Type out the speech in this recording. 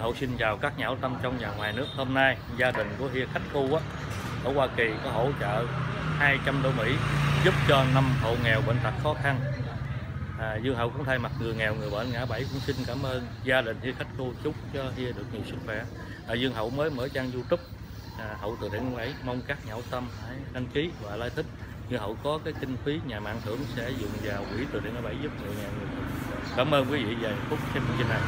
Hậu xin chào các nhà hảo tâm trong và ngoài nước. Hôm nay gia đình của Hia Khách Khu á, ở Hoa Kỳ có hỗ trợ 200 đô Mỹ giúp cho năm hộ nghèo bệnh tật khó khăn. À, Dương Hậu cũng thay mặt người nghèo, người bệnh ngã bảy cũng xin cảm ơn gia đình Hia Khách Khu chúc cho Hia được nhiều sức khỏe. À, Dương Hậu mới mở trang YouTube à, Hậu từ thiện bảy mong các nhà hảo tâm hãy đăng ký và like thích. Dương Hậu có cái kinh phí nhà mạng thưởng sẽ dùng vào quỹ từ thiện bảy giúp người nghèo người bệnh. Cảm ơn quý vị về phút xem chương trình này.